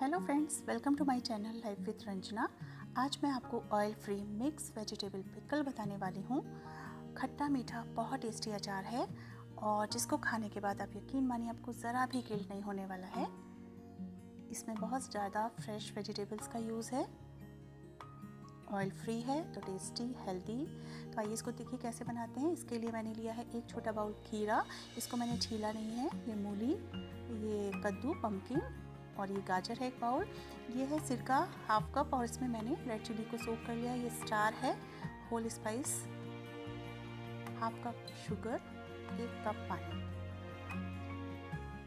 Hello friends welcome to my channel life with Ranjana आज मैं आपको oil free mix vegetable pickle बताने वाली हूँ। खट्टा मीठा, बहुत टेस्टी अचार है और जिसको खाने के बाद आप यकीन मानिए आपको ज़रा भी गिल्ट नहीं होने वाला है। इसमें बहुत ज़्यादा फ्रेश वेजिटेबल्स का यूज़ है। ऑयल फ्री है तो टेस्टी हेल्दी तो आइए इसको देखिए कैसे बनाते हैं। इसके लिए मैंने लिया है एक छोटा बाउल खीरा। इसको मैंने छीला नहीं है, ये मूली, ये कद्दू पम्पकिन और ये गाजर है एक बाउल ये है सिरका हाफ़ कप और इसमें मैंने रेड चिली को सोक कर लिया। ये स्टार है whole spice half cup sugar एक कप पानी।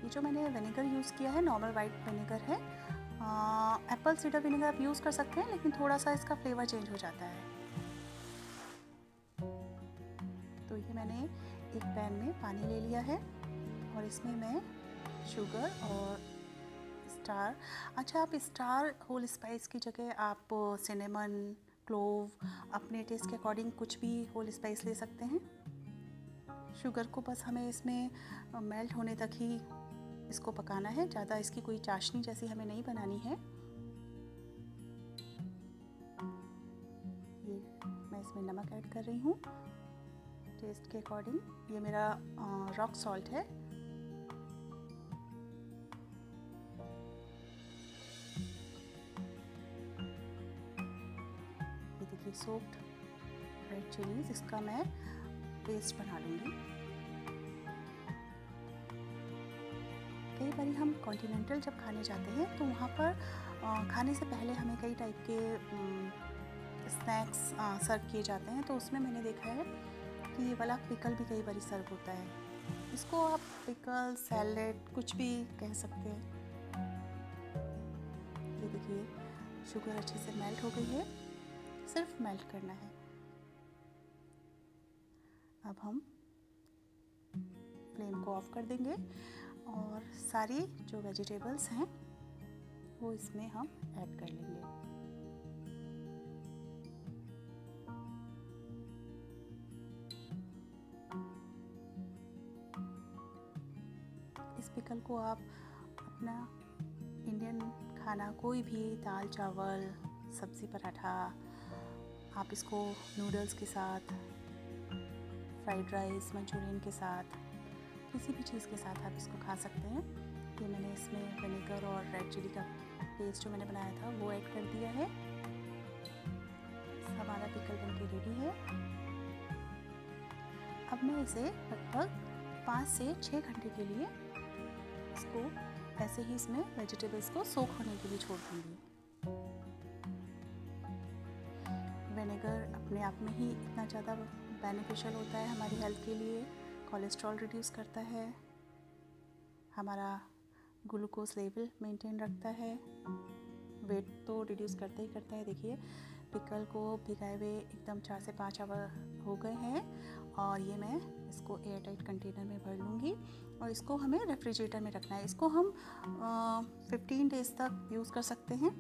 ये जो मैंने विनेगर यूज़ किया है नॉर्मल वाइट विनेगर है एप्पल सीडर विनेगर आप यूज़ कर सकते हैं, लेकिन थोड़ा सा इसका फ्लेवर चेंज हो जाता है। तो ये मैंने एक पैन में पानी ले लिया है, और इसमें मैं शुगर और स्टार। अच्छा आप स्टार होल स्पाइस की जगह आप सिनेमन, क्लोव, अपने टेस्ट के अकॉर्डिंग कुछ भी होल स्पाइस ले सकते हैं? शुगर को बस हमें इसमें मेल्ट होने तक ही इसको पकाना है, ज़्यादा इसकी कोई चाशनी जैसी हमें नहीं बनानी है। ये मैं इसमें नमक ऐड कर रही हूँ, टेस्ट के अकॉर्डिंग। ये मेरा रॉक सॉल्ट है। देखिए सोप्ड रेड चिलीज, इसका मैं पेस्ट बना लूँगी। कई बार हम कॉन्टिनेंटल जब खाने जाते हैं तो वहाँ पर खाने से पहले हमें कई टाइप के स्नैक्स सर्व किए जाते हैं तो उसमें मैंने देखा है कि ये वाला पिकल भी कई बार सर्व होता है। इसको आप पिकल सैलेड कुछ भी कह सकते हैं। ये देखिए शुगर अच्छे से मेल्ट हो गई है। सिर्फ़ मेल्ट करना है। अब हम फ्लेम को ऑफ़ कर देंगे और सारी जो वेजिटेबल्स हैं, वो इसमें हम ऐड कर लेंगे। इस पिकल को आप अपना इंडियन खाना, कोई भी दाल चावल सब्ज़ी पराठा आप इसको नूडल्स के साथ फ्राइड राइस मंचूरियन के साथ, किसी भी चीज़ के साथ आप इसको खा सकते हैं। ये मैंने इसमें विनेगर और रेड चिली का पेस्ट जो मैंने बनाया था, वो ऐड कर दिया है। हमारा पिकल बन के रेडी है। अब मैं इसे लगभग पाँच से छः घंटे के लिए इसको, ऐसे ही इसमें वेजिटेबल्स को सोख होने के लिए छोड़ दूँगी। विनेगर अपने आप में ही इतना ज़्यादा बेनिफिशियल होता है, हमारी हेल्थ के लिए कोलेस्ट्रॉल रिड्यूस करता है, हमारा ग्लूकोज लेवल मेंटेन रखता है वेट तो रिड्यूस करता ही करता है। देखिए पिकल को भिगाए हुए एकदम चार से पाँच आवर हो गए हैं और ये मैं इसको एयर टाइट कंटेनर में भर लूँगी और इसको हमें रेफ्रिजरेटर में रखना है। इसको हम फिफ्टीन डेज़ तक यूज़ कर सकते हैं।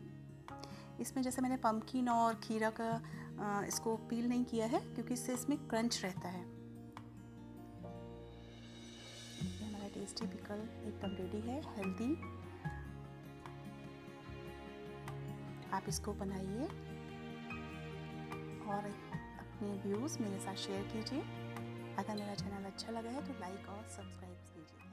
इसमें जैसे मैंने पम्पकिन और खीरा का इसको पील नहीं किया है, क्योंकि इससे इसमें क्रंच रहता है। हमारा टेस्टी पिकल एकदम रेडी है हेल्दी आप इसको बनाइए और अपने व्यूज़ मेरे साथ शेयर कीजिए। अगर मेरा चैनल अच्छा लगा है तो लाइक और सब्सक्राइब कीजिए।